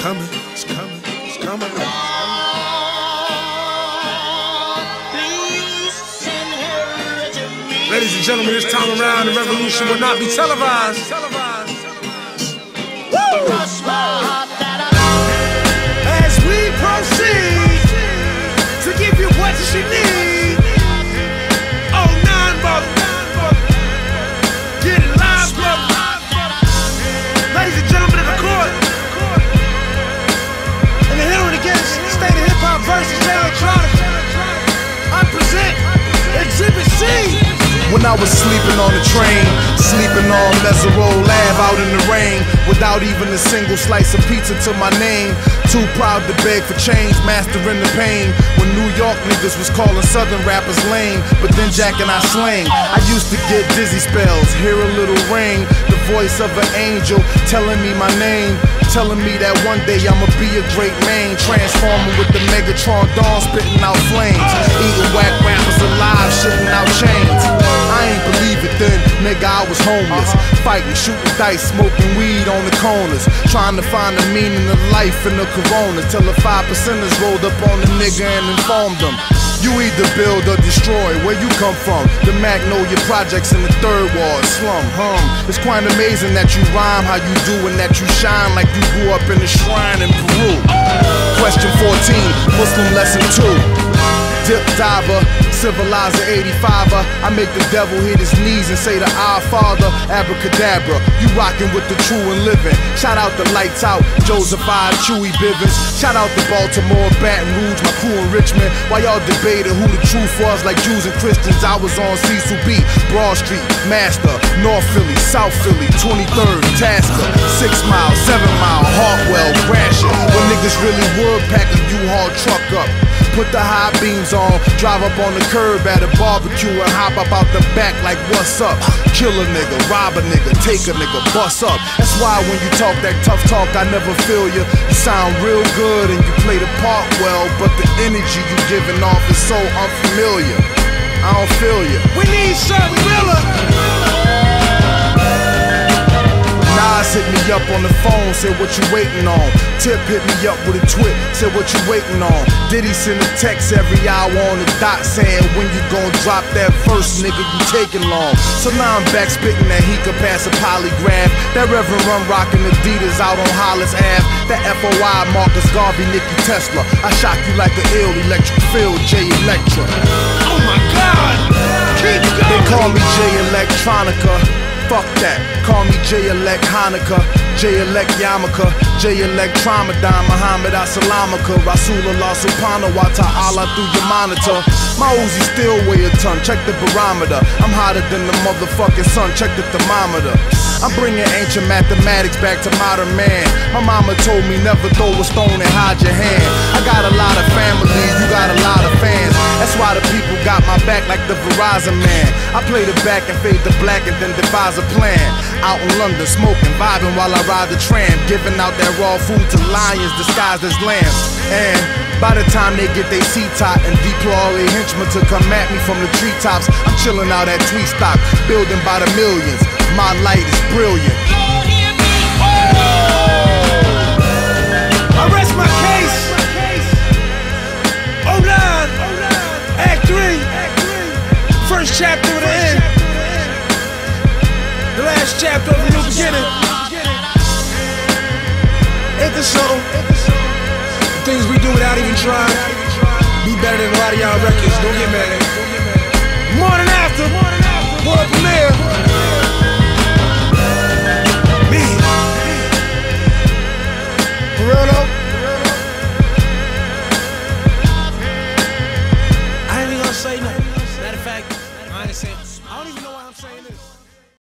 coming, it's coming, it's coming. Oh, Ladies and gentlemen, this time around the revolution will not be televised. televised, televised, televised. Woo! When I was sleeping on the train, sleeping on Mesereau Lab out in the rain, without even a single slice of pizza to my name. Too proud to beg for change, mastering the pain. When New York niggas was calling Southern rappers lame, but then Jack and I slang. I used to get dizzy spells, hear a little ring, the voice of an angel telling me my name. Telling me that one day I'ma be a great man, transforming with the Megatron dawn, spitting out flames, eating whack rappers alive, shitting out chains. Nigga, I was homeless. Fighting, shooting dice, smoking weed on the corners. Trying to find the meaning of life in the corona. Till the five percenters rolled up on the nigga and informed them. You either build or destroy. Where you come from? The Magnolia Projects in the third ward slum. Hum. It's quite amazing that you rhyme how you do and that you shine like you grew up in a shrine in Peru. Question 14, Muslim lesson 2. Dip diver, civilizer 85er. I make the devil hit his knees and say to our father, abracadabra. You rockin' with the true and living. Shout out the lights out, Joseph I, Chewy Bivens. Shout out the Baltimore, Baton Rouge, my crew in Richmond. While y'all debated who the truth was, like Jews and Christians, I was on Cecil B, Broad Street, Master, North Philly, South Philly, 23rd, Tasker, 6 Mile, 7 Mile, Hartwell, Gratiot. When niggas really would pack a U-Haul truck. Put the high beams on, drive up on the curb at a barbecue and hop up out the back like what's up? Kill a nigga, rob a nigga, take a nigga, bust up. That's why when you talk that tough talk, I never feel you. You sound real good and you play the part well, but the energy you giving off is so unfamiliar. I don't feel you. We need something realer. Me up on the phone, said what you waiting on. Tip hit me up with a twit, said what you waiting on. Diddy send a text every hour on the dot saying when you gon' drop that first nigga you taking long. So now I'm back spitting that he could pass a polygraph. That Reverend Run rockin' Adidas out on Hollis Ave. That FOI Marcus Garvey, Nicky Tesla. I shock you like an ill electric field, J Electra. Oh my God. Keep going. They call me J Electronica. Fuck that. Call me J Elect Hanukkah, J Elect Yamaka, J Elect Tramadan, Muhammad Asalamaka, Rasulullah Subhanahu wa Ta'ala through your monitor. My Uzi still weigh a ton, check the barometer. I'm hotter than the motherfucking sun, check the thermometer. I'm bringing ancient mathematics back to modern man. My mama told me never throw a stone and hide your hand. Why the people got my back like the Verizon man. I play the back and fade the black and then devise a plan. Out in London, smoking, vibing while I ride the tram. Giving out that raw food to lions disguised as lambs. And by the time they get their seat top and deploy all their henchmen to come at me from the treetops, I'm chilling out at Tweet Stock, building by the millions. My light is brilliant. First chapter of the end. The last chapter of the new beginning. This something? The things we do without even trying. Be better than a lot of y'all records. Don't get mad.